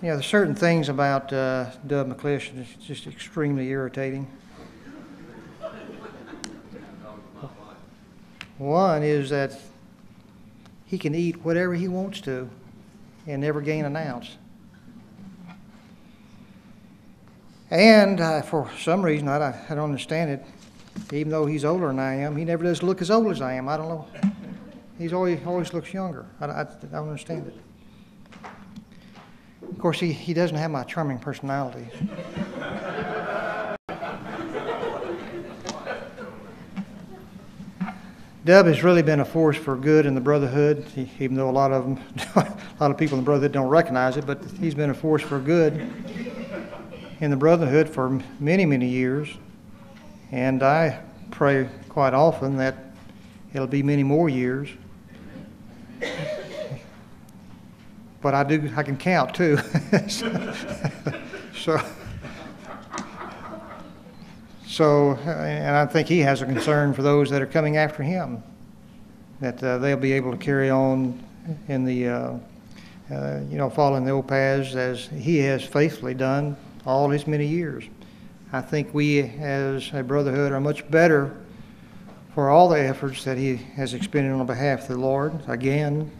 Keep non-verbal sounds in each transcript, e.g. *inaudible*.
You know, there's certain things about uh, Dub McClish that's just extremely irritating. One is that he can eat whatever he wants to and never gain an ounce. And uh, for some reason, I, I don't understand it, even though he's older than I am, he never does look as old as I am. I don't know. He's always, always looks younger. I, I, I don't understand it. Of course, he, he doesn't have my charming personality. Dub has really been a force for good in the Brotherhood, he, even though a lot of them, *laughs* a lot of people in the Brotherhood don't recognize it, but he's been a force for good in the Brotherhood for many, many years. And I pray quite often that it'll be many more years. But I do, I can count too. *laughs* so, so, and I think he has a concern for those that are coming after him, that uh, they'll be able to carry on in the, uh, uh, you know, following the old paths as he has faithfully done all his many years. I think we as a brotherhood are much better for all the efforts that he has expended on behalf of the Lord. Again,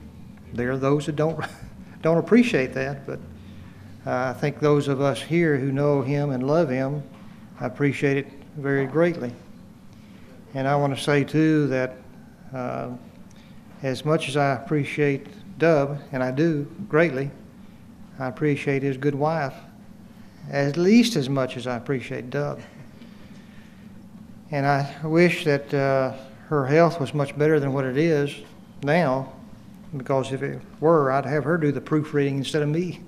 there are those that don't *laughs* don't appreciate that, but uh, I think those of us here who know him and love him I appreciate it very greatly. And I want to say too that uh, as much as I appreciate Dub, and I do greatly, I appreciate his good wife at least as much as I appreciate Dub. And I wish that uh, her health was much better than what it is now, because if it were, I'd have her do the proofreading instead of me.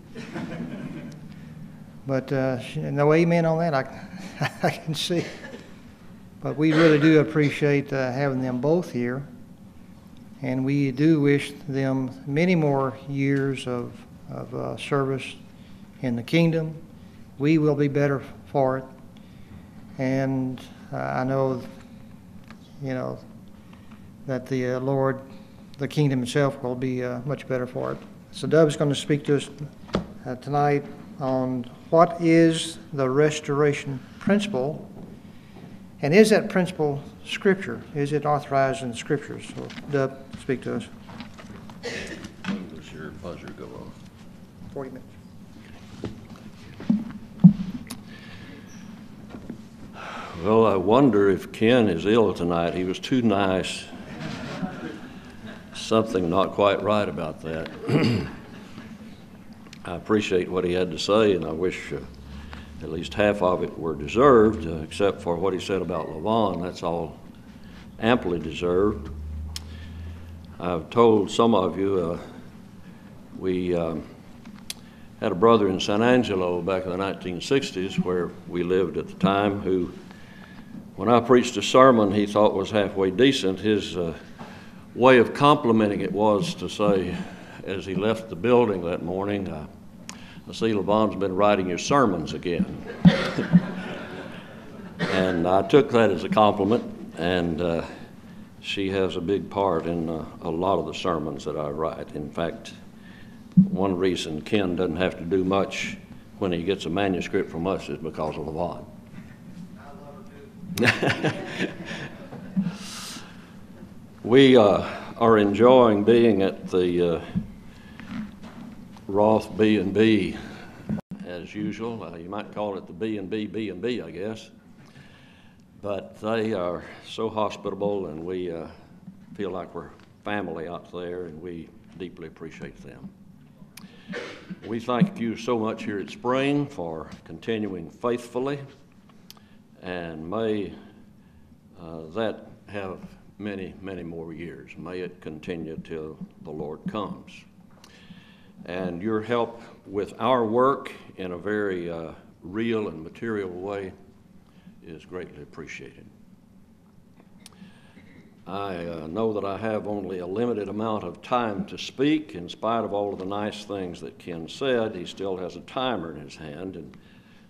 but uh, no amen on that, I, *laughs* I can see. But we really do appreciate uh, having them both here. And we do wish them many more years of, of uh, service in the kingdom we will be better for it. And uh, I know, you know, that the uh, Lord, the kingdom itself will be uh, much better for it. So Dub is going to speak to us uh, tonight on what is the restoration principle, and is that principle Scripture? Is it authorized in the Scriptures? So Dub, speak to us. When does your buzzer go off? 40 minutes. Well, I wonder if Ken is ill tonight. He was too nice. Something not quite right about that. *clears throat* I appreciate what he had to say, and I wish uh, at least half of it were deserved, uh, except for what he said about Levon. That's all amply deserved. I've told some of you uh, we um, had a brother in San Angelo back in the 1960s where we lived at the time who when I preached a sermon he thought was halfway decent, his uh, way of complimenting it was to say, as he left the building that morning, uh, I see Levon's been writing your sermons again. *laughs* and I took that as a compliment, and uh, she has a big part in uh, a lot of the sermons that I write. In fact, one reason Ken doesn't have to do much when he gets a manuscript from us is because of Levon. *laughs* we uh, are enjoying being at the uh, Roth B and B as usual. Uh, you might call it the B and B B and B, I guess. But they are so hospitable, and we uh, feel like we're family out there, and we deeply appreciate them. We thank you so much here at Spring for continuing faithfully and may uh, that have many, many more years. May it continue till the Lord comes. And your help with our work in a very uh, real and material way is greatly appreciated. I uh, know that I have only a limited amount of time to speak. In spite of all of the nice things that Ken said, he still has a timer in his hand, and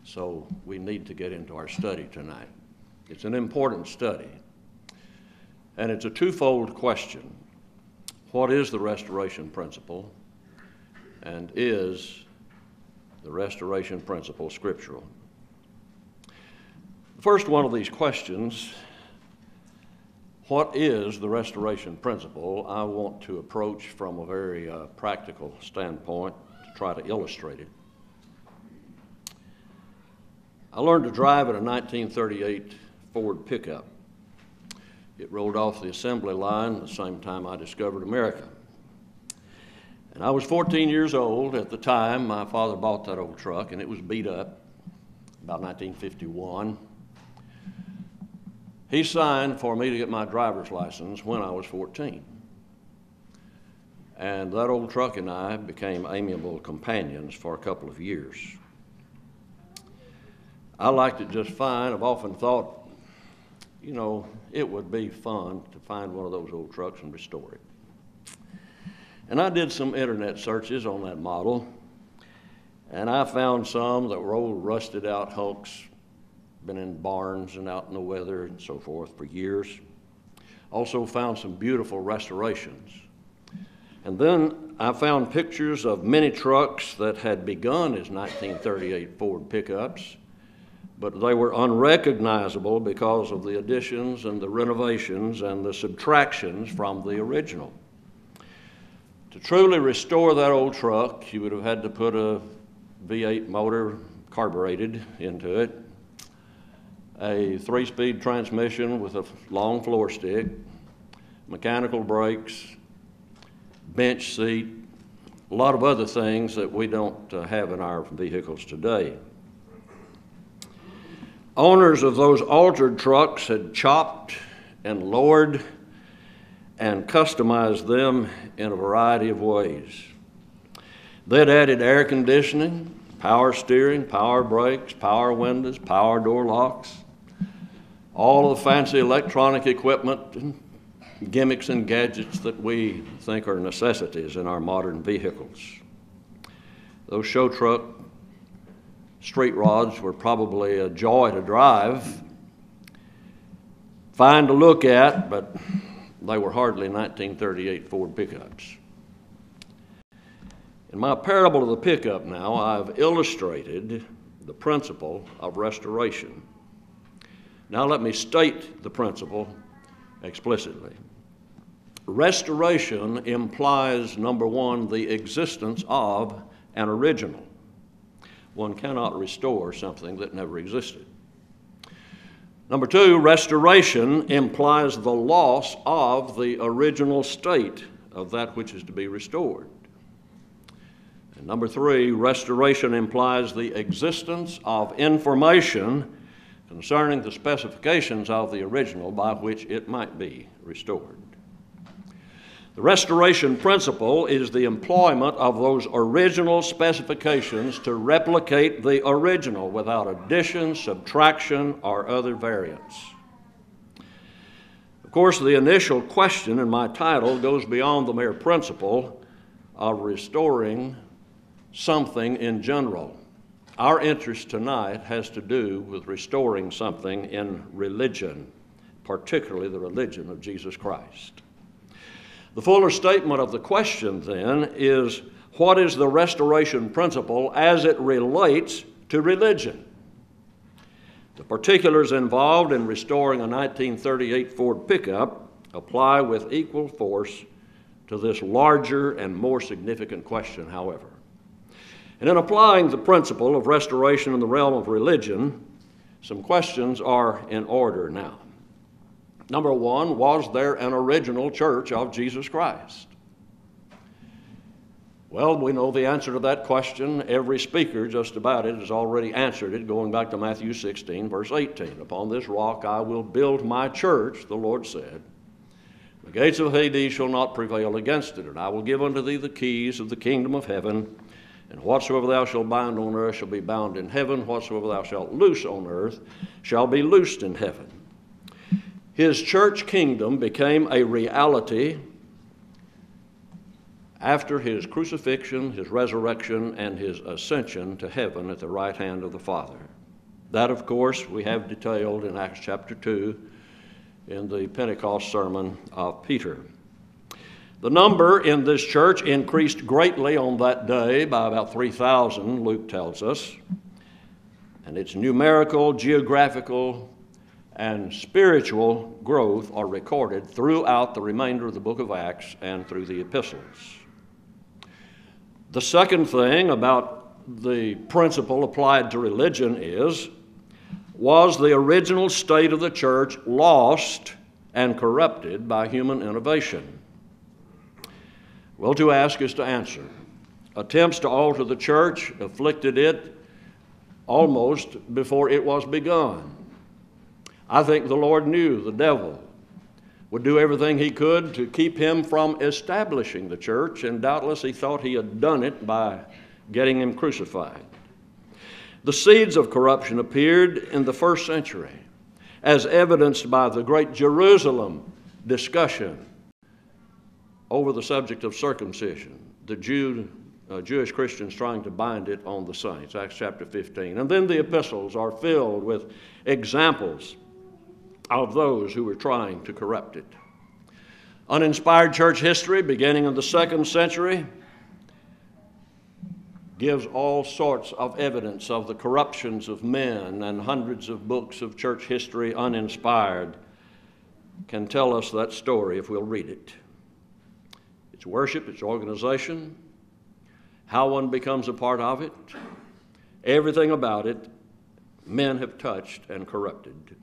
so we need to get into our study tonight. It's an important study. And it's a twofold question What is the restoration principle? And is the restoration principle scriptural? The first one of these questions what is the restoration principle? I want to approach from a very uh, practical standpoint to try to illustrate it. I learned to drive in a 1938 Ford pickup. It rolled off the assembly line the same time I discovered America. And I was 14 years old at the time my father bought that old truck, and it was beat up about 1951. He signed for me to get my driver's license when I was 14. And that old truck and I became amiable companions for a couple of years. I liked it just fine. I've often thought, you know, it would be fun to find one of those old trucks and restore it. And I did some internet searches on that model, and I found some that were old rusted out hulks been in barns and out in the weather and so forth for years. Also found some beautiful restorations. And then I found pictures of many trucks that had begun as 1938 Ford pickups, but they were unrecognizable because of the additions and the renovations and the subtractions from the original. To truly restore that old truck, you would have had to put a V8 motor carbureted into it a three speed transmission with a long floor stick, mechanical brakes, bench seat, a lot of other things that we don't uh, have in our vehicles today. Owners of those altered trucks had chopped and lowered and customized them in a variety of ways. They'd added air conditioning, power steering, power brakes, power windows, power door locks all of the fancy electronic equipment and gimmicks and gadgets that we think are necessities in our modern vehicles. Those show truck street rods were probably a joy to drive, fine to look at, but they were hardly 1938 Ford pickups. In my parable of the pickup now, I've illustrated the principle of restoration. Now, let me state the principle explicitly. Restoration implies, number one, the existence of an original. One cannot restore something that never existed. Number two, restoration implies the loss of the original state of that which is to be restored. And number three, restoration implies the existence of information concerning the specifications of the original by which it might be restored. The restoration principle is the employment of those original specifications to replicate the original without addition, subtraction, or other variants. Of course, the initial question in my title goes beyond the mere principle of restoring something in general. Our interest tonight has to do with restoring something in religion, particularly the religion of Jesus Christ. The fuller statement of the question then is what is the restoration principle as it relates to religion? The particulars involved in restoring a 1938 Ford pickup apply with equal force to this larger and more significant question, however. And in applying the principle of restoration in the realm of religion, some questions are in order now. Number one, was there an original church of Jesus Christ? Well, we know the answer to that question. Every speaker, just about it, has already answered it, going back to Matthew 16, verse 18. Upon this rock I will build my church, the Lord said. The gates of Hades shall not prevail against it, and I will give unto thee the keys of the kingdom of heaven. And whatsoever thou shalt bind on earth shall be bound in heaven, whatsoever thou shalt loose on earth shall be loosed in heaven. His church kingdom became a reality after his crucifixion, his resurrection, and his ascension to heaven at the right hand of the Father. That, of course, we have detailed in Acts chapter 2 in the Pentecost sermon of Peter. The number in this church increased greatly on that day by about 3,000, Luke tells us. And its numerical, geographical, and spiritual growth are recorded throughout the remainder of the book of Acts and through the epistles. The second thing about the principle applied to religion is was the original state of the church lost and corrupted by human innovation? Well, to ask is to answer. Attempts to alter the church afflicted it almost before it was begun. I think the Lord knew the devil would do everything he could to keep him from establishing the church, and doubtless he thought he had done it by getting him crucified. The seeds of corruption appeared in the first century, as evidenced by the great Jerusalem discussion over the subject of circumcision, the Jew, uh, Jewish Christians trying to bind it on the saints, Acts chapter 15. And then the epistles are filled with examples of those who were trying to corrupt it. Uninspired church history, beginning in the second century, gives all sorts of evidence of the corruptions of men, and hundreds of books of church history, uninspired, can tell us that story if we'll read it. Its worship, its organization, how one becomes a part of it, everything about it, men have touched and corrupted.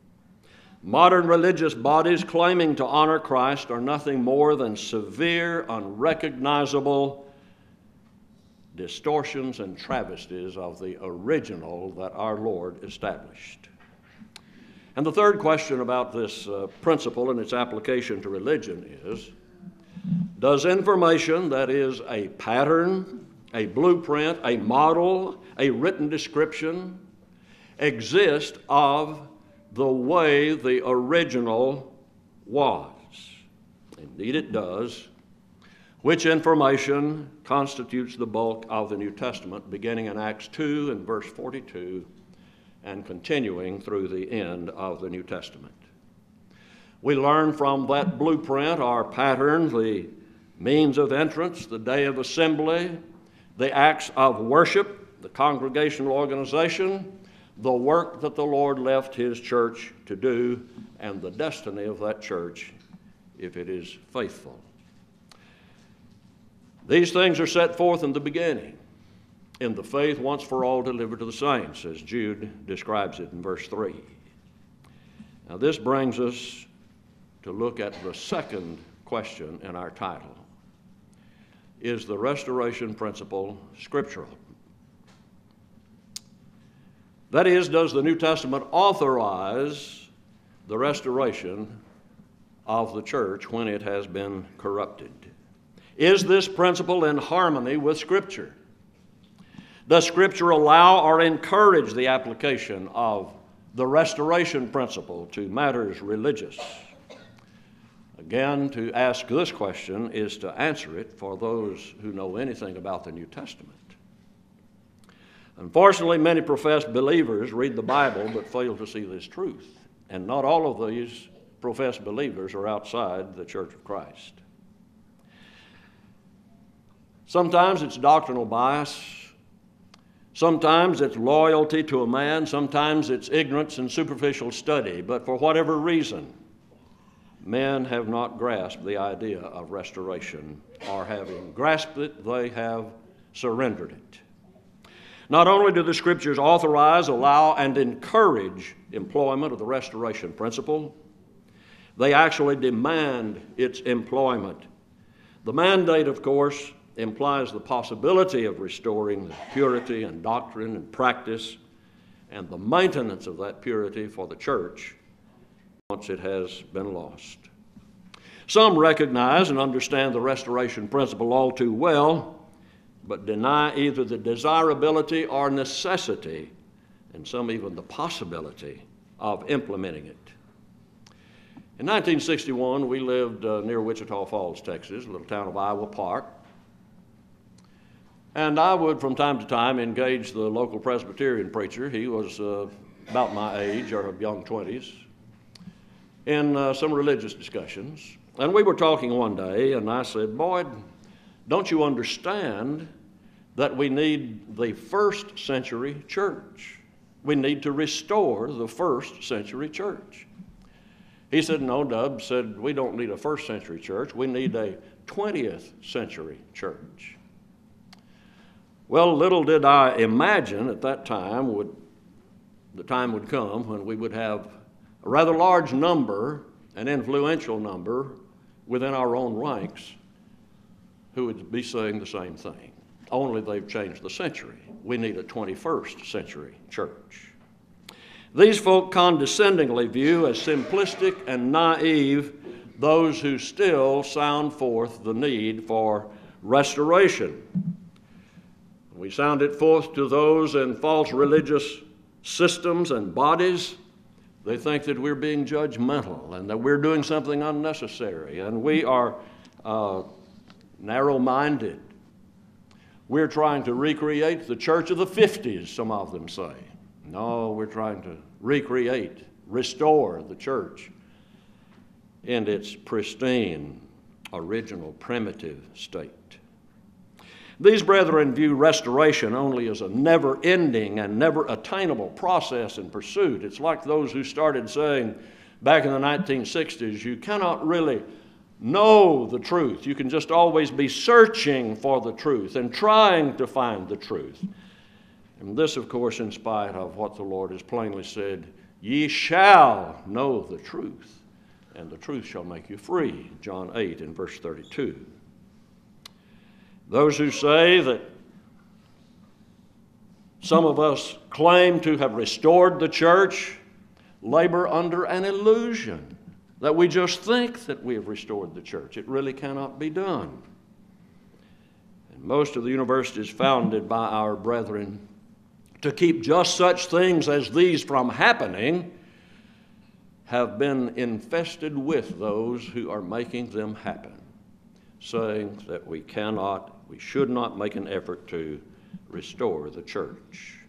Modern religious bodies claiming to honor Christ are nothing more than severe, unrecognizable distortions and travesties of the original that our Lord established. And the third question about this uh, principle and its application to religion is Does information that is a pattern, a blueprint, a model, a written description exist of the way the original was? Indeed, it does which information constitutes the bulk of the New Testament, beginning in Acts 2 and verse 42 and continuing through the end of the New Testament. We learn from that blueprint, our pattern, the means of entrance, the day of assembly, the acts of worship, the congregational organization, the work that the Lord left His church to do, and the destiny of that church if it is faithful. These things are set forth in the beginning, in the faith once for all delivered to the saints, as Jude describes it in verse 3. Now, this brings us to look at the second question in our title Is the restoration principle scriptural? That is, does the New Testament authorize the restoration of the church when it has been corrupted? Is this principle in harmony with Scripture? Does Scripture allow or encourage the application of the restoration principle to matters religious? Again, to ask this question is to answer it for those who know anything about the New Testament. Unfortunately, many professed believers read the Bible but fail to see this truth. And not all of these professed believers are outside the Church of Christ. Sometimes it's doctrinal bias. Sometimes it's loyalty to a man. Sometimes it's ignorance and superficial study. But for whatever reason, men have not grasped the idea of restoration, or having grasped it, they have surrendered it. Not only do the scriptures authorize, allow, and encourage employment of the restoration principle, they actually demand its employment. The mandate, of course, implies the possibility of restoring the purity and doctrine and practice and the maintenance of that purity for the church once it has been lost. Some recognize and understand the restoration principle all too well, but deny either the desirability or necessity, and some even the possibility, of implementing it. In 1961, we lived uh, near Wichita Falls, Texas, a little town of Iowa Park. And I would, from time to time, engage the local Presbyterian preacher. He was uh, about my age, or young 20s, in uh, some religious discussions. And we were talking one day, and I said, Boyd, don't you understand that we need the first century church? We need to restore the first century church. He said, No, Dub said, we don't need a first century church, we need a 20th century church. Well, little did I imagine at that time would the time would come when we would have a rather large number, an influential number within our own ranks who would be saying the same thing. Only they've changed the century. We need a 21st century church. These folk condescendingly view as simplistic and naive those who still sound forth the need for restoration. We sound it forth to those in false religious systems and bodies. They think that we're being judgmental and that we're doing something unnecessary, and we are uh, narrow minded. We're trying to recreate the church of the 50s, some of them say. No, we're trying to recreate, restore the church in its pristine, original, primitive state. These brethren view restoration only as a never ending and never attainable process and pursuit. It's like those who started saying back in the 1960s, you cannot really know the truth. You can just always be searching for the truth and trying to find the truth. And this, of course, in spite of what the Lord has plainly said Ye shall know the truth, and the truth shall make you free. John 8 and verse 32. Those who say that some of us claim to have restored the church labor under an illusion that we just think that we have restored the church. It really cannot be done. And most of the universities founded by our brethren to keep just such things as these from happening have been infested with those who are making them happen, saying that we cannot we should not make an effort to restore the church.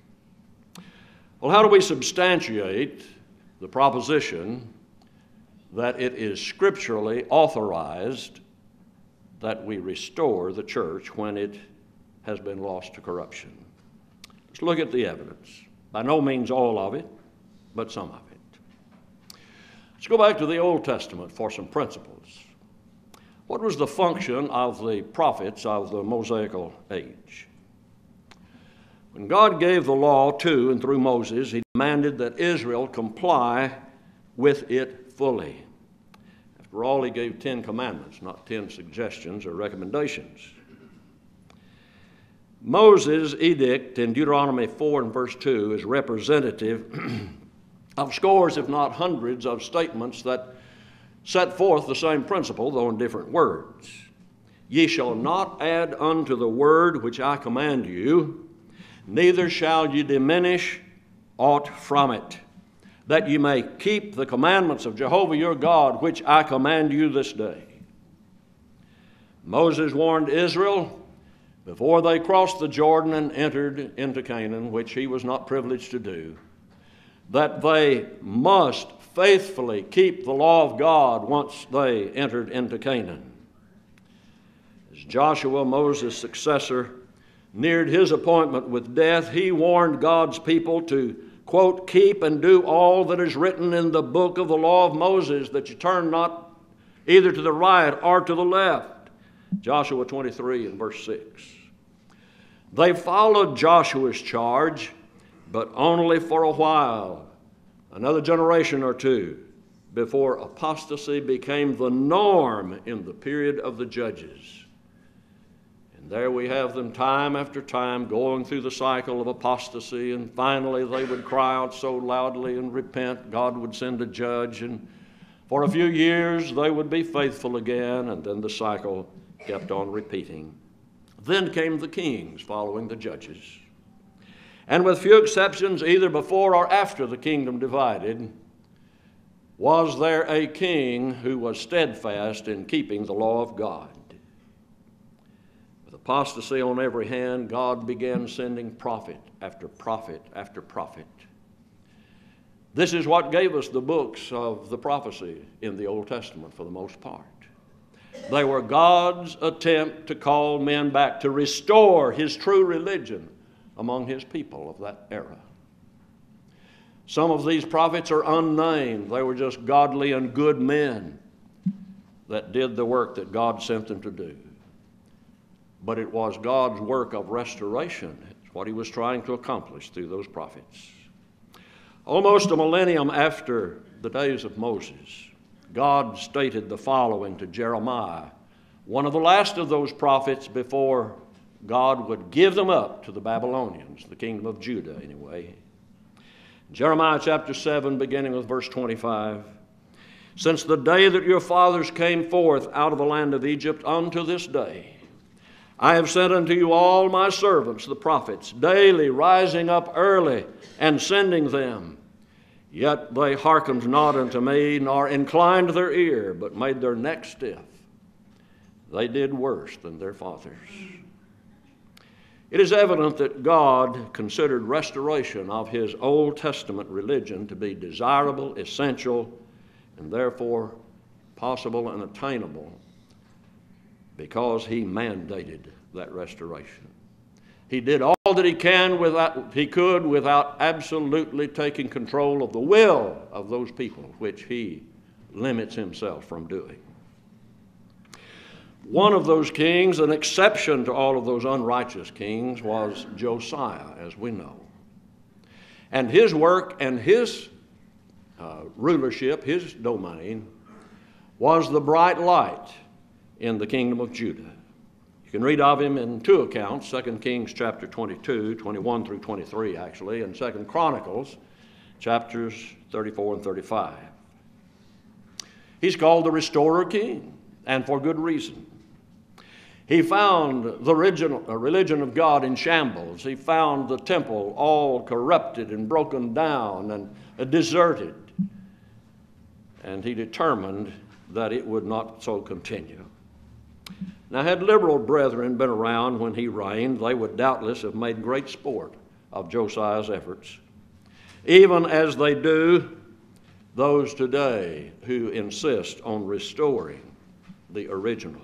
Well, how do we substantiate the proposition that it is scripturally authorized that we restore the church when it has been lost to corruption? Let's look at the evidence. By no means all of it, but some of it. Let's go back to the Old Testament for some principles. What was the function of the prophets of the Mosaical age? When God gave the law to and through Moses, he demanded that Israel comply with it fully. After all, he gave ten commandments, not ten suggestions or recommendations. Moses' edict in Deuteronomy 4 and verse 2 is representative *clears throat* of scores, if not hundreds, of statements that set forth the same principle, though in different words. Ye shall not add unto the word which I command you, neither shall ye diminish aught from it, that ye may keep the commandments of Jehovah your God, which I command you this day. Moses warned Israel before they crossed the Jordan and entered into Canaan, which he was not privileged to do, that they must faithfully keep the law of God once they entered into Canaan. As Joshua, Moses' successor, neared his appointment with death, he warned God's people to, quote, keep and do all that is written in the book of the law of Moses, that you turn not either to the right or to the left. Joshua 23 and verse 6. They followed Joshua's charge, but only for a while another generation or two before apostasy became the norm in the period of the judges. There we have them time after time going through the cycle of apostasy, and finally they would cry out so loudly and repent, God would send a judge, and for a few years they would be faithful again, and then the cycle kept on repeating. Then came the kings following the judges. And with few exceptions, either before or after the kingdom divided, was there a king who was steadfast in keeping the law of God. Apostasy on every hand, God began sending prophet after prophet after prophet. This is what gave us the books of the prophecy in the Old Testament for the most part. They were God's attempt to call men back, to restore his true religion among his people of that era. Some of these prophets are unnamed. They were just godly and good men that did the work that God sent them to do. But it was God's work of restoration. It's what he was trying to accomplish through those prophets. Almost a millennium after the days of Moses, God stated the following to Jeremiah, one of the last of those prophets before God would give them up to the Babylonians, the kingdom of Judah, anyway. Jeremiah chapter 7, beginning with verse 25. Since the day that your fathers came forth out of the land of Egypt unto this day, I have sent unto you all my servants, the prophets, daily rising up early and sending them. Yet they hearkened not unto me, nor inclined their ear, but made their neck stiff. They did worse than their fathers. It is evident that God considered restoration of his Old Testament religion to be desirable, essential, and therefore possible and attainable because he mandated that restoration. He did all that he can without he could without absolutely taking control of the will of those people, which he limits himself from doing. One of those kings, an exception to all of those unrighteous kings, was Josiah, as we know. And his work and his uh, rulership, his domain, was the bright light in the kingdom of Judah. You can read of him in two accounts 2 Kings chapter 22, 21 through 23, actually, and 2 Chronicles chapters 34 and 35. He's called the restorer king, and for good reason. He found the original, uh, religion of God in shambles. He found the temple all corrupted and broken down and deserted. And he determined that it would not so continue. Now, had liberal brethren been around when he reigned, they would doubtless have made great sport of Josiah's efforts, even as they do those today who insist on restoring the original.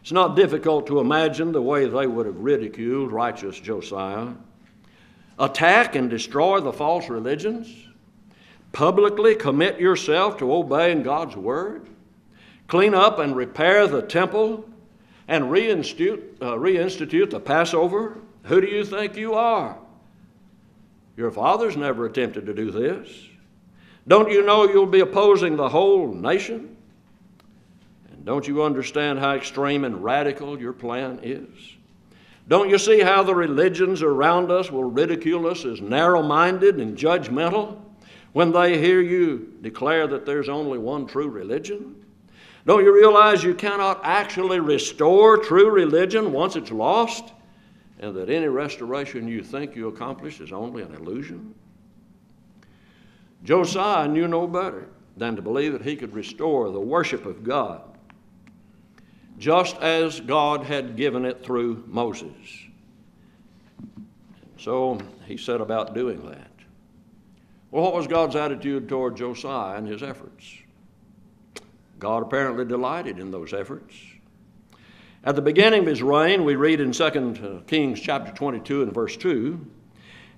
It's not difficult to imagine the way they would have ridiculed righteous Josiah. Attack and destroy the false religions. Publicly commit yourself to obeying God's word. Clean up and repair the temple and reinstitute, uh, reinstitute the Passover. Who do you think you are? Your fathers never attempted to do this. Don't you know you'll be opposing the whole nation? And don't you understand how extreme and radical your plan is? Don't you see how the religions around us will ridicule us as narrow minded and judgmental when they hear you declare that there's only one true religion? Don't you realize you cannot actually restore true religion once it's lost, and that any restoration you think you accomplish is only an illusion? Josiah knew no better than to believe that he could restore the worship of God just as God had given it through Moses. So he set about doing that. Well, what was God's attitude toward Josiah and his efforts? God apparently delighted in those efforts. At the beginning of his reign, we read in 2 Kings chapter 22 and verse 2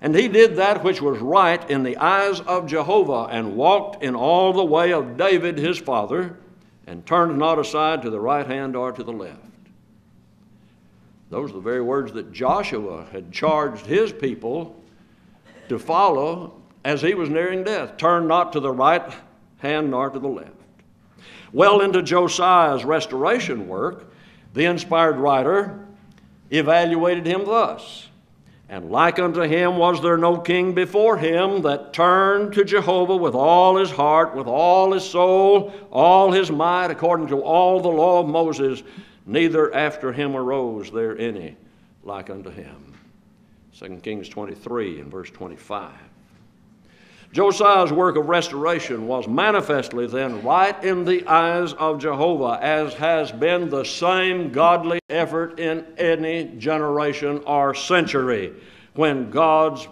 And he did that which was right in the eyes of Jehovah, and walked in all the way of David his father, and turned not aside to the right hand or to the left. Those are the very words that Joshua had charged his people to follow as he was nearing death. Turn not to the right hand nor to the left. Well into Josiah's restoration work, the inspired writer evaluated him thus and like unto him was there no king before him that turned to Jehovah with all his heart, with all his soul, all his might, according to all the law of Moses. Neither after him arose there any like unto him. 2 Kings 23 and verse 25. Josiah's work of restoration was manifestly then right in the eyes of Jehovah, as has been the same godly effort in any generation or century when God's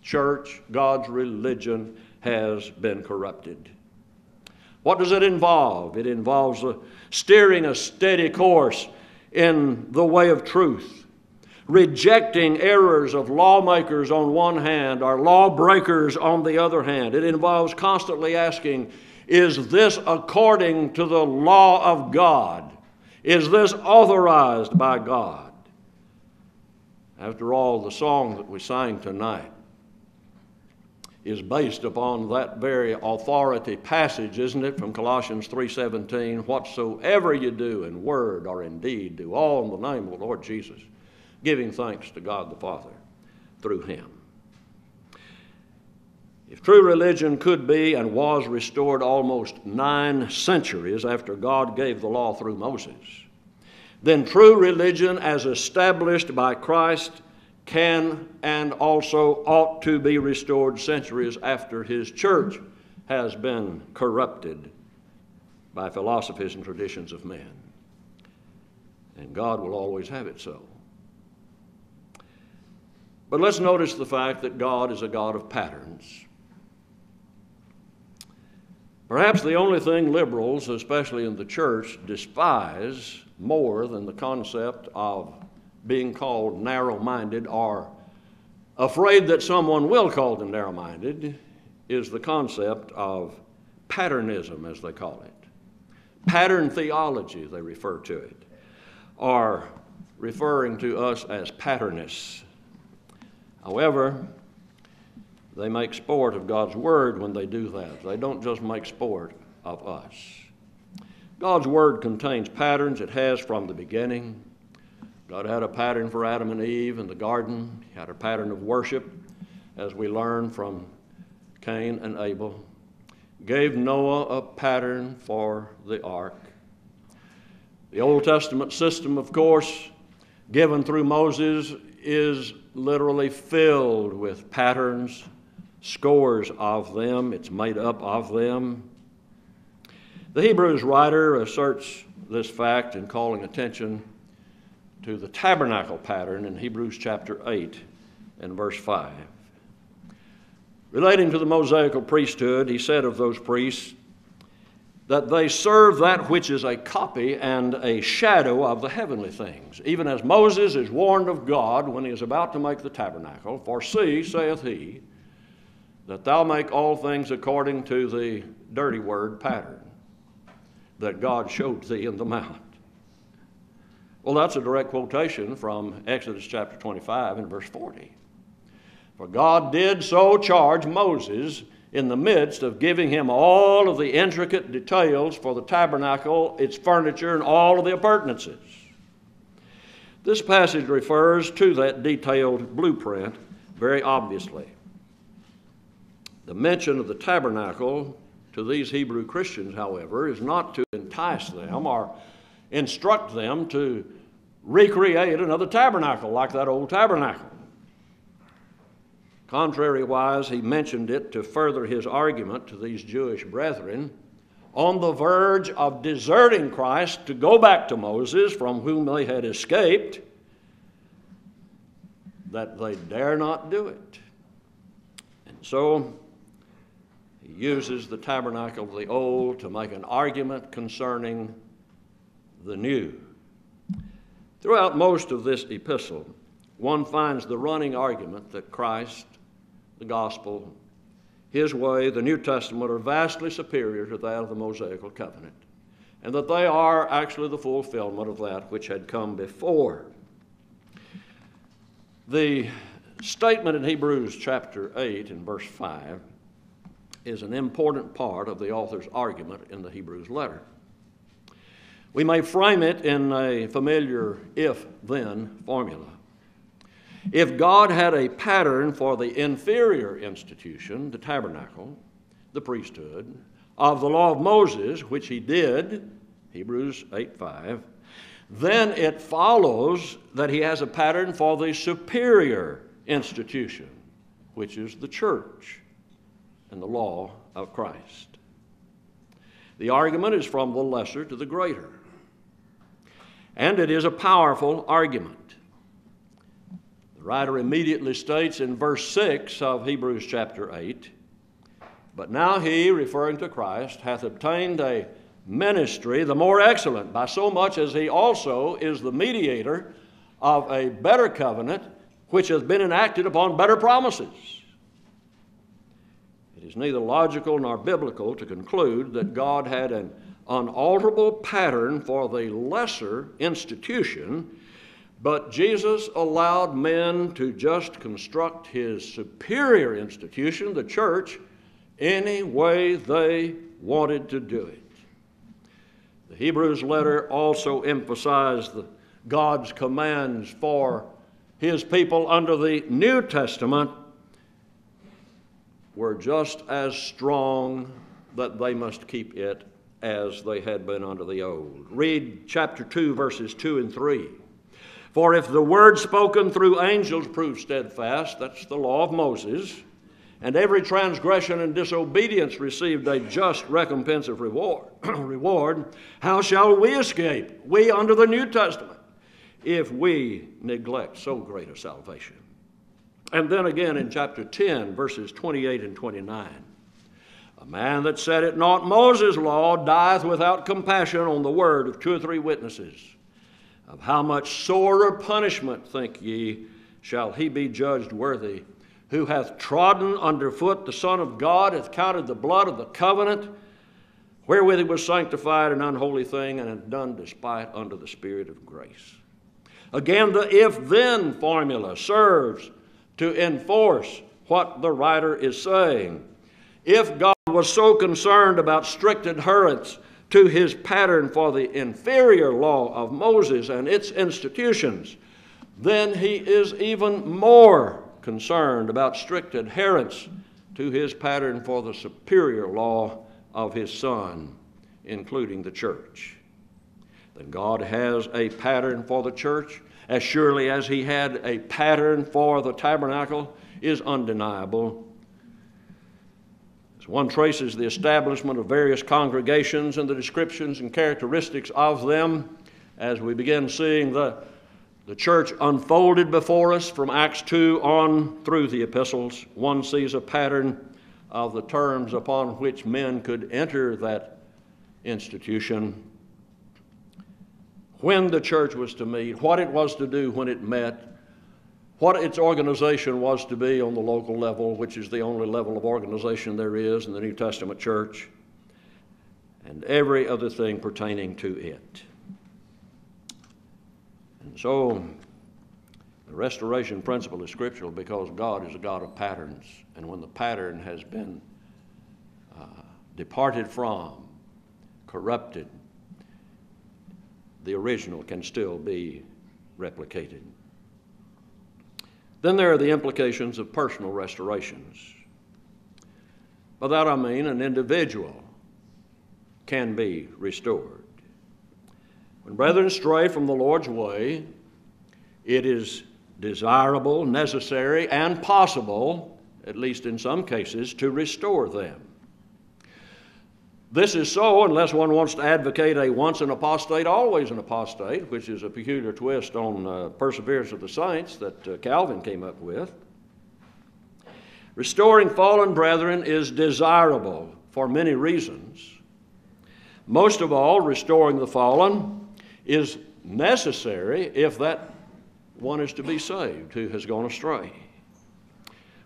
church, God's religion has been corrupted. What does it involve? It involves steering a steady course in the way of truth, rejecting errors of lawmakers on one hand or lawbreakers on the other hand. It involves constantly asking, is this according to the law of God? Is this authorized by God? After all, the song that we sang tonight is based upon that very authority passage, isn't it, from Colossians 3:17, whatsoever you do in word or in deed, do all in the name of the Lord Jesus, giving thanks to God the Father through him. If true religion could be and was restored almost nine centuries after God gave the law through Moses, then true religion, as established by Christ, can and also ought to be restored centuries after his church has been corrupted by philosophies and traditions of men. And God will always have it so. But let's notice the fact that God is a God of patterns. Perhaps the only thing liberals, especially in the church, despise more than the concept of being called narrow minded or afraid that someone will call them narrow minded is the concept of patternism, as they call it. Pattern theology, they refer to it, or referring to us as patternists. However, they make sport of God's Word when they do that. They don't just make sport of us. God's Word contains patterns, it has from the beginning. God had a pattern for Adam and Eve in the garden. He had a pattern of worship, as we learn from Cain and Abel. Gave Noah a pattern for the ark. The Old Testament system, of course, given through Moses, is literally filled with patterns, scores of them. It's made up of them. The Hebrews writer asserts this fact in calling attention to the tabernacle pattern in Hebrews chapter 8 and verse 5. Relating to the Mosaical priesthood, he said of those priests that they serve that which is a copy and a shadow of the heavenly things, even as Moses is warned of God when he is about to make the tabernacle. For see, saith he, that thou make all things according to the dirty word pattern that God showed thee in the mount. Well, that's a direct quotation from Exodus chapter 25 and verse 40. For God did so charge Moses in the midst of giving him all of the intricate details for the tabernacle, its furniture, and all of the appurtenances. This passage refers to that detailed blueprint very obviously. The mention of the tabernacle to these Hebrew Christians, however, is not to entice them or instruct them to recreate another tabernacle like that old tabernacle. Contrariwise, he mentioned it to further his argument to these Jewish brethren on the verge of deserting Christ to go back to Moses, from whom they had escaped, that they dare not do it. And so he uses the tabernacle of the old to make an argument concerning the new. Throughout most of this epistle, one finds the running argument that Christ, the gospel, his way, the New Testament are vastly superior to that of the Mosaical covenant, and that they are actually the fulfillment of that which had come before. The statement in Hebrews chapter 8 and verse 5 is an important part of the author's argument in the Hebrews letter. We may frame it in a familiar if then formula. If God had a pattern for the inferior institution, the tabernacle, the priesthood, of the law of Moses, which he did, Hebrews 8 5, then it follows that he has a pattern for the superior institution, which is the church and the law of Christ. The argument is from the lesser to the greater. And it is a powerful argument. The writer immediately states in verse 6 of Hebrews chapter 8 But now he, referring to Christ, hath obtained a ministry the more excellent, by so much as he also is the mediator of a better covenant, which has been enacted upon better promises. It is neither logical nor biblical to conclude that God had an unalterable pattern for the lesser institution, but Jesus allowed men to just construct his superior institution, the church, any way they wanted to do it. The Hebrews letter also emphasized the, God's commands for his people under the New Testament were just as strong that they must keep it as they had been under the old. Read chapter 2, verses 2 and 3. For if the word spoken through angels proved steadfast, that's the law of Moses, and every transgression and disobedience received a just recompense of reward, *clears throat* reward, how shall we escape, we under the New Testament, if we neglect so great a salvation? And then again in chapter 10, verses 28 and 29. A man that said it not Moses' law dieth without compassion on the word of two or three witnesses. Of how much sorer punishment, think ye, shall he be judged worthy, who hath trodden under foot the Son of God, hath counted the blood of the covenant, wherewith he was sanctified an unholy thing, and hath done despite unto the Spirit of grace. Again, the if then formula serves to enforce what the writer is saying. If God was so concerned about strict adherence to his pattern for the inferior law of Moses and its institutions, then he is even more concerned about strict adherence to his pattern for the superior law of his Son, including the church. Then God has a pattern for the church as surely as he had a pattern for the tabernacle is undeniable. As one traces the establishment of various congregations and the descriptions and characteristics of them, as we begin seeing the, the church unfolded before us from Acts 2 on through the epistles, one sees a pattern of the terms upon which men could enter that institution. When the church was to meet, what it was to do when it met, what its organization was to be on the local level, which is the only level of organization there is in the New Testament church, and every other thing pertaining to it. And so, the restoration principle is scriptural because God is a God of patterns. And when the pattern has been uh, departed from, corrupted, the original can still be replicated. Then there are the implications of personal restorations. By that I mean an individual can be restored. When brethren stray from the Lord's way, it is desirable, necessary, and possible, at least in some cases, to restore them. This is so unless one wants to advocate a once an apostate, always an apostate, which is a peculiar twist on uh, perseverance of the saints that uh, Calvin came up with. Restoring fallen brethren is desirable for many reasons. Most of all, restoring the fallen is necessary if that one is to be saved who has gone astray.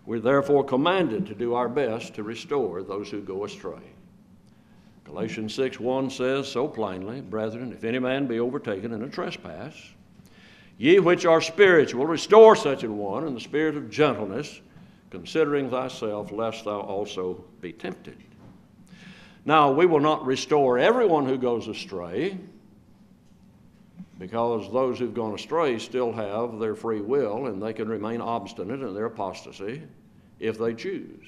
We're therefore commanded to do our best to restore those who go astray. Galatians 6 1 says so plainly, Brethren, if any man be overtaken in a trespass, ye which are spiritual, restore such an one in the spirit of gentleness, considering thyself, lest thou also be tempted. Now, we will not restore everyone who goes astray, because those who've gone astray still have their free will and they can remain obstinate in their apostasy if they choose.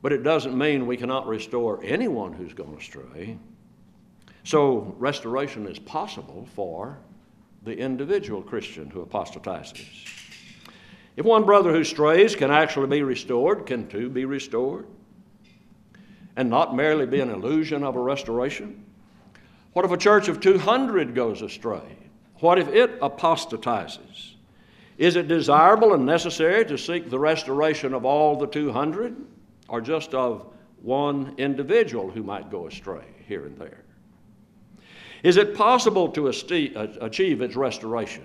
But it doesn't mean we cannot restore anyone who's gone astray. So, restoration is possible for the individual Christian who apostatizes. If one brother who strays can actually be restored, can two be restored? And not merely be an illusion of a restoration? What if a church of 200 goes astray? What if it apostatizes? Is it desirable and necessary to seek the restoration of all the 200? Or just of one individual who might go astray here and there? Is it possible to achieve its restoration?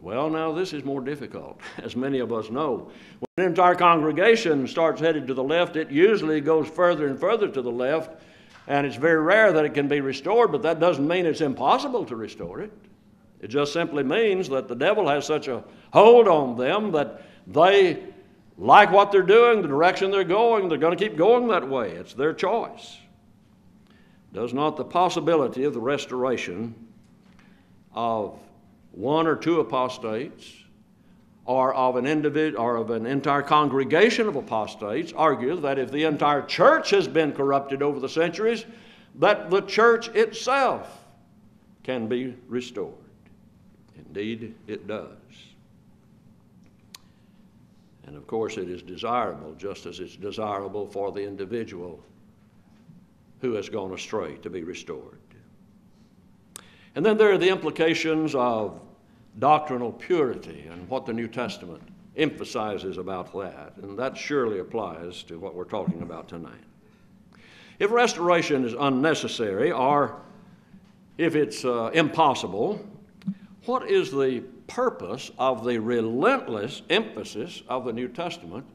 Well, now this is more difficult, *laughs* as many of us know. When an entire congregation starts headed to the left, it usually goes further and further to the left, and it's very rare that it can be restored, but that doesn't mean it's impossible to restore it. It just simply means that the devil has such a hold on them that they like what they're doing, the direction they're going, they're going to keep going that way. It's their choice. Does not the possibility of the restoration of one or two apostates or of an individual or of an entire congregation of apostates argue that if the entire church has been corrupted over the centuries, that the church itself can be restored. Indeed, it does. And of course, it is desirable, just as it's desirable for the individual who has gone astray to be restored. And then there are the implications of doctrinal purity and what the New Testament emphasizes about that. And that surely applies to what we're talking about tonight. If restoration is unnecessary or if it's uh, impossible, what is the purpose of the relentless emphasis of the New Testament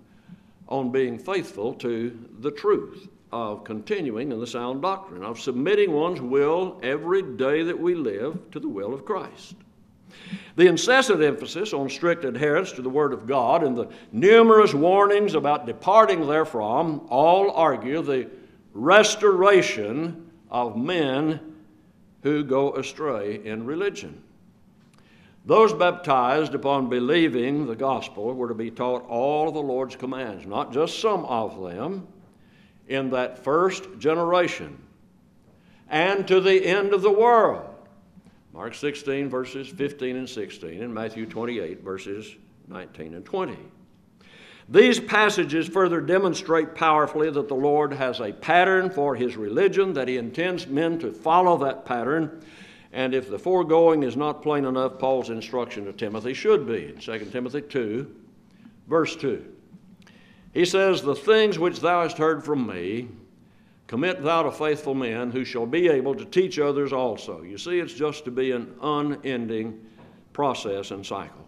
on being faithful to the truth? of continuing in the sound doctrine, of submitting one's will every day that we live to the will of Christ. The incessant emphasis on strict adherence to the Word of God and the numerous warnings about departing therefrom all argue the restoration of men who go astray in religion. Those baptized upon believing the gospel were to be taught all of the Lord's commands, not just some of them, in that first generation and to the end of the world. Mark 16, verses 15 and 16, and Matthew 28, verses 19 and 20. These passages further demonstrate powerfully that the Lord has a pattern for his religion, that he intends men to follow that pattern. And if the foregoing is not plain enough, Paul's instruction to Timothy should be. In 2 Timothy 2, verse 2. He says, The things which thou hast heard from me, commit thou to faithful men who shall be able to teach others also. You see, it's just to be an unending process and cycle.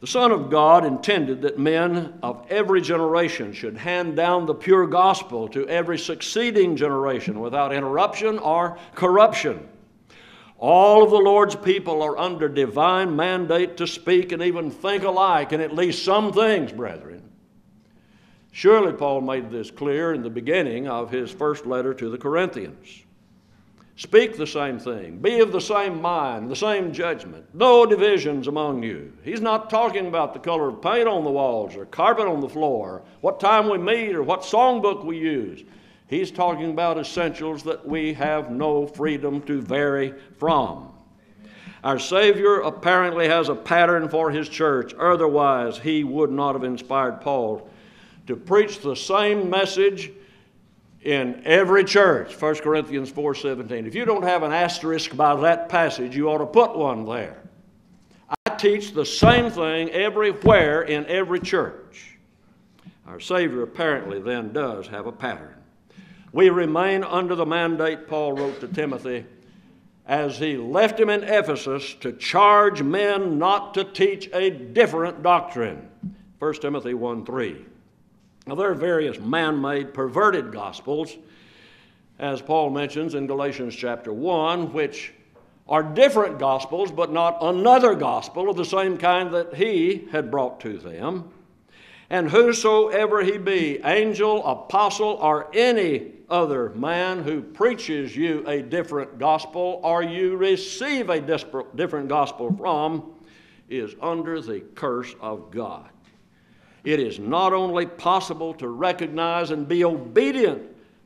The Son of God intended that men of every generation should hand down the pure gospel to every succeeding generation without interruption or corruption. All of the Lord's people are under divine mandate to speak and even think alike in at least some things, brethren. Surely Paul made this clear in the beginning of his first letter to the Corinthians. Speak the same thing, be of the same mind, the same judgment, no divisions among you. He's not talking about the color of paint on the walls or carpet on the floor, what time we meet or what songbook we use. He's talking about essentials that we have no freedom to vary from. Our Savior apparently has a pattern for His church, otherwise, He would not have inspired Paul to preach the same message in every church. 1 corinthians 4.17 if you don't have an asterisk by that passage you ought to put one there. I teach the same thing everywhere in every church. Our savior apparently then does have a pattern we remain under the mandate paul wrote to timothy as he left him in ephesus to charge men not to teach a different doctrine 1 timothy 1 3 now, there are various man made, perverted gospels, as Paul mentions in Galatians chapter 1, which are different gospels, but not another gospel of the same kind that he had brought to them. And whosoever he be, angel, apostle, or any other man who preaches you a different gospel, or you receive a different gospel from, is under the curse of God. It is not only possible to recognize and be obedient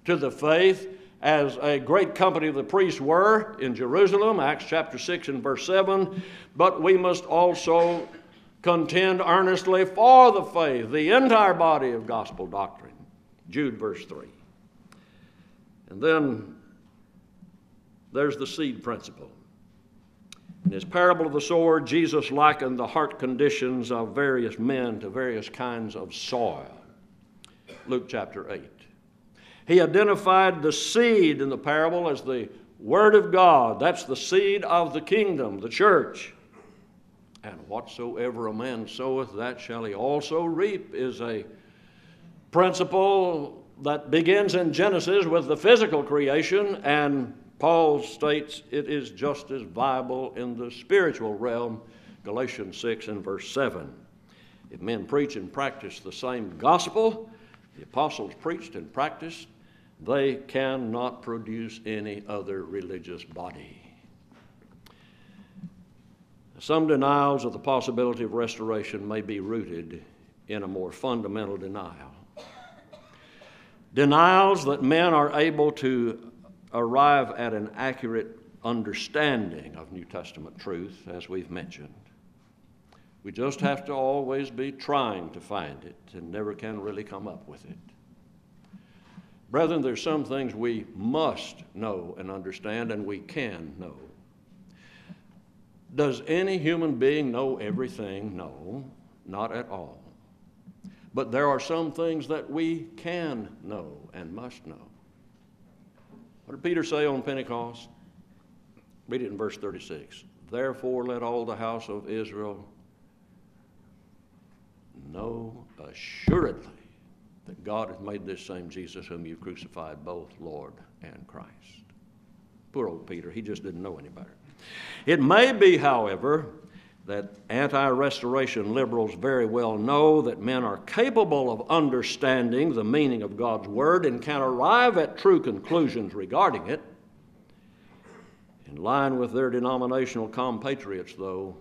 to the faith as a great company of the priests were in Jerusalem, Acts chapter 6 and verse 7, but we must also contend earnestly for the faith, the entire body of gospel doctrine. Jude verse 3. And then there's the seed principle. In his parable of the sower, Jesus likened the heart conditions of various men to various kinds of soil. Luke chapter 8. He identified the seed in the parable as the Word of God. That's the seed of the kingdom, the church. And whatsoever a man soweth, that shall he also reap, is a principle that begins in Genesis with the physical creation, and Paul states it is just as viable in the spiritual realm, Galatians 6 and verse 7. If men preach and practice the same gospel, the apostles preached and practiced, they cannot produce any other religious body. Some denials of the possibility of restoration may be rooted in a more fundamental denial. Denials that men are able to arrive at an accurate understanding of New Testament truth, as we've mentioned. We just have to always be trying to find it and never can really come up with it. Brethren, there's some things we must know and understand, and we can know. Does any human being know everything? No, not at all. But there are some things that we can know and must know. What did Peter say on Pentecost? Read it in verse 36. Therefore, let all the house of Israel know assuredly that God hath made this same Jesus whom you crucified both Lord and Christ. Poor old Peter, he just didn't know any better. It may be, however, that anti restoration liberals very well know that men are capable of understanding the meaning of God's Word and can arrive at true conclusions regarding it. In line with their denominational compatriots, though,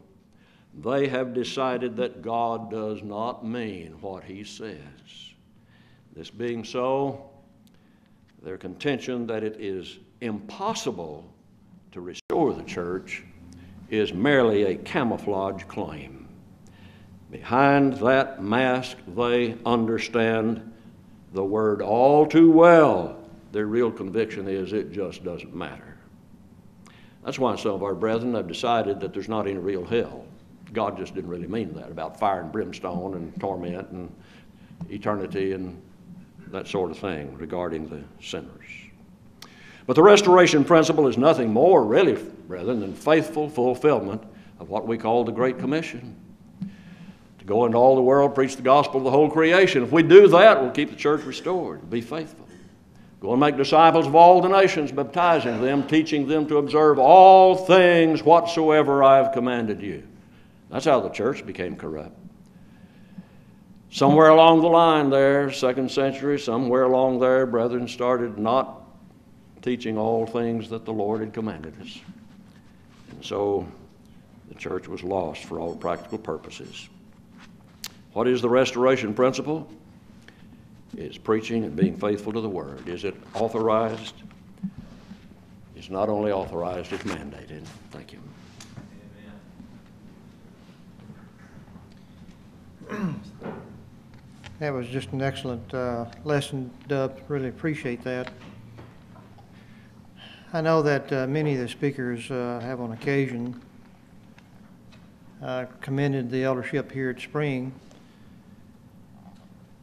they have decided that God does not mean what He says. This being so, their contention that it is impossible to restore the church is merely a camouflage claim. Behind that mask, they understand the word all too well. Their real conviction is it just doesn't matter. That's why some of our brethren have decided that there's not any real hell. God just didn't really mean that about fire and brimstone and torment and eternity and that sort of thing regarding the sinners. But the restoration principle is nothing more, really, brethren, than faithful fulfillment of what we call the Great Commission. To go into all the world, preach the gospel to the whole creation. If we do that, we'll keep the church restored, be faithful. Go and make disciples of all the nations, baptizing them, teaching them to observe all things whatsoever I have commanded you. That's how the church became corrupt. Somewhere along the line there, second century, somewhere along there, brethren started not teaching all things that the Lord had commanded us. And so the church was lost for all practical purposes. What is the restoration principle? It's preaching and being faithful to the Word. Is it authorized? It's not only authorized, it's mandated. Thank you. That was just an excellent uh, lesson, Dub. Really appreciate that. I know that uh, many of the speakers uh, have on occasion uh, commended the eldership here at Spring.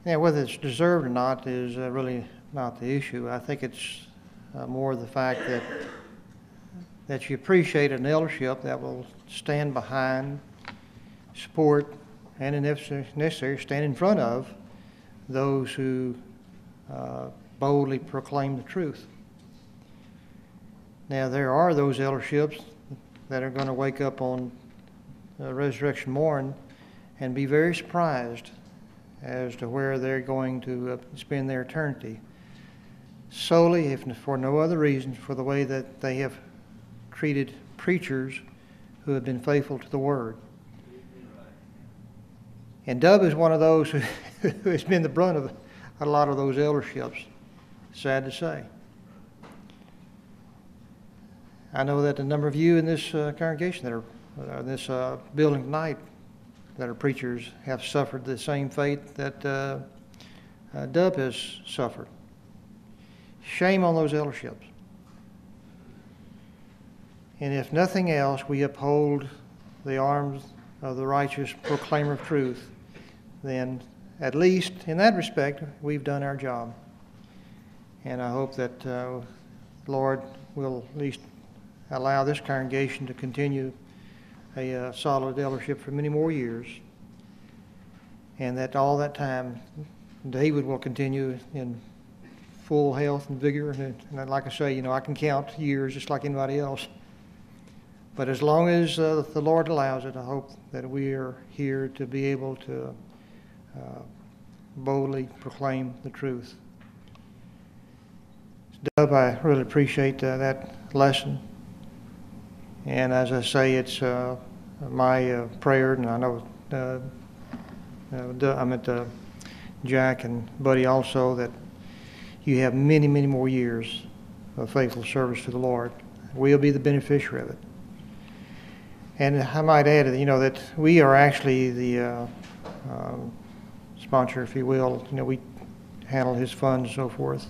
Yeah, whether it's deserved or not is uh, really not the issue. I think it's uh, more the fact that that you appreciate an eldership that will stand behind, support, and if necessary, stand in front of those who uh, boldly proclaim the truth. Now, there are those elderships that are going to wake up on uh, resurrection morn and be very surprised as to where they're going to uh, spend their eternity. Solely, if for no other reason, for the way that they have treated preachers who have been faithful to the word. And Dub is one of those *laughs* who has been the brunt of a lot of those elderships, sad to say. I know that a number of you in this uh, congregation that are uh, in this uh, building tonight that are preachers have suffered the same fate that uh, Dub has suffered. Shame on those elderships. And if nothing else, we uphold the arms of the righteous proclaimer of truth, then at least in that respect, we've done our job. And I hope that, uh, Lord will at least allow this congregation to continue a uh, solid eldership for many more years. And that all that time, David will continue in full health and vigor. And and like I say, you know, I can count years just like anybody else. But as long as uh, the Lord allows it, I hope that we are here to be able to uh, boldly proclaim the truth. Dub, I really appreciate uh, that lesson. And as I say, it's uh, my uh, prayer, and I know uh, I meant Jack and Buddy also, that you have many, many more years of faithful service to the Lord. We'll be the beneficiary of it. And I might add, you know, that we are actually the uh, um, sponsor, if you will. You know, we handle his funds and so forth.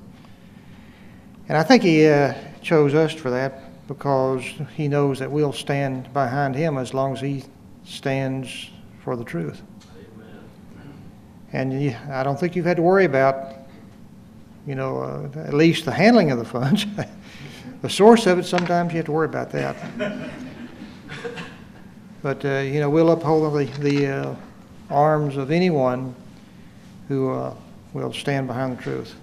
And I think he uh, chose us for that because he knows that we'll stand behind him as long as he stands for the truth. And you, I don't think you've had to worry about, you know, uh, at least the handling of the funds. *laughs* the source of it, sometimes you have to worry about that. But, uh, you know, we'll uphold the, the uh, arms of anyone who uh, will stand behind the truth.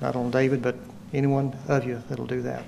Not only David, but anyone of you that'll do that.